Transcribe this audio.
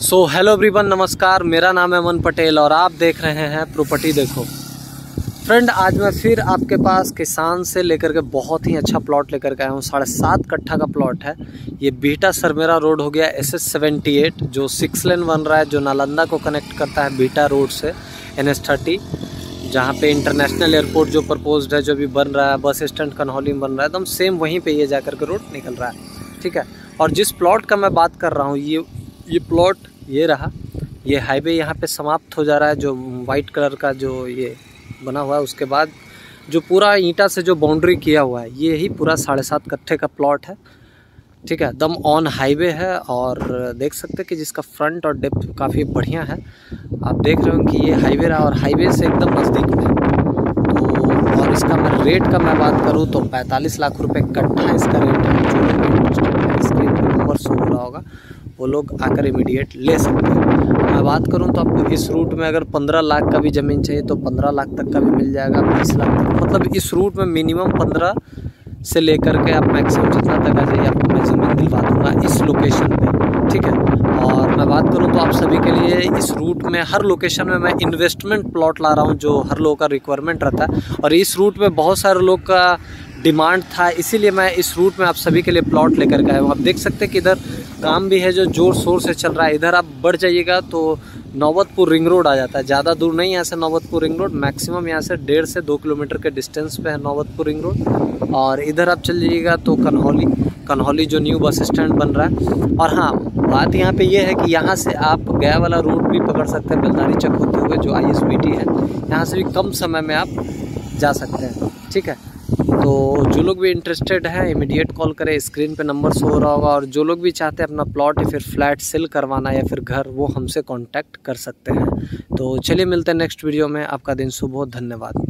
So hello everyone नमस्कार। मेरा नाम है अमन पटेल और आप देख रहे हैं प्रॉपर्टी देखो। फ्रेंड आज मैं फिर आपके पास किसान से लेकर के बहुत ही अच्छा प्लॉट लेकर के आया हूँ। साढ़े सात कट्ठा का प्लॉट है। ये बीटा सरमेरा रोड हो गया एस एस सेवेंटी एट जो सिक्स लेन बन रहा है, जो नालंदा को कनेक्ट करता है बीटा रोड से एन एस थर्टी जहाँ पे इंटरनेशनल एयरपोर्ट जो प्रपोज है, जो भी बन रहा है, बस स्टैंड कन्हौली में बन रहा है एकदम सेम वहीं पर ये जाकर के रोड निकल रहा है। ठीक है? और जिस प्लॉट का मैं बात कर रहा हूँ, ये ये प्लॉट ये रहा। ये हाईवे यहाँ पे समाप्त हो जा रहा है, जो वाइट कलर का जो ये बना हुआ है, उसके बाद जो पूरा ईंटा से जो बाउंड्री किया हुआ है, ये ही पूरा साढ़े सात कट्ठे का प्लॉट है। ठीक है, दम ऑन हाईवे है और देख सकते हैं कि जिसका फ्रंट और डेप्थ काफ़ी बढ़िया है। आप देख रहे हो कि ये हाईवे रहा और हाईवे से एकदम नज़दीक में तो और इसका मैं रेट का मैं बात करूँ तो 45 लाख रुपए कट्ठा इसका रेट है। जो नंबर शो हो रहा होगा। वो लोग आकर इमीडिएट ले सकते हैं। मैं बात करूँ तो आपको इस रूट में अगर 15 लाख का भी ज़मीन चाहिए तो 15 लाख तक का भी मिल जाएगा 20 लाख तक। मतलब इस रूट में मिनिमम 15 से लेकर के आप मैक्सिमम जितना तक आ जाइए, आपको मैं ज़मीन दिलवा दूँगा इस लोकेशन पे, ठीक है? और मैं बात करूँ तो आप सभी के लिए इस रूट में हर लोकेशन में मैं इन्वेस्टमेंट प्लॉट ला रहा हूँ, जो हर लोगों का रिक्वायरमेंट रहता है। और इस रूट में बहुत सारे लोग का डिमांड था, इसीलिए मैं इस रूट में आप सभी के लिए प्लॉट लेकर के आया हूँ। आप देख सकते हैं कि इधर काम भी है जो ज़ोर शोर से चल रहा है। इधर आप बढ़ जाइएगा तो नौबतपुर रिंग रोड आ जाता है। ज़्यादा दूर नहीं यहाँ से नौबतपुर रिंग रोड, मैक्सिमम यहाँ से डेढ़ से दो किलोमीटर के डिस्टेंस पे है नौबतपुर रिंग रोड। और इधर आप चल जाइएगा तो कन्हौली कन्हौली जो न्यू बस स्टैंड बन रहा है। और हाँ बात यहाँ पे ये है कि यहाँ से आप गया वाला रूट भी पकड़ सकते हैं, बेलदारी चक होते हुए जो आई है। यहाँ से भी कम समय में आप जा सकते हैं। ठीक है? तो जो लोग भी इंटरेस्टेड हैं इमीडिएट कॉल करें स्क्रीन पे नंबर शो हो रहा होगा और जो लोग भी चाहते हैं अपना प्लॉट या फिर फ्लैट सेल करवाना या फिर घर, वो हमसे कांटेक्ट कर सकते हैं। तो चलिए मिलते हैं नेक्स्ट वीडियो में। आपका दिन शुभ हो। धन्यवाद।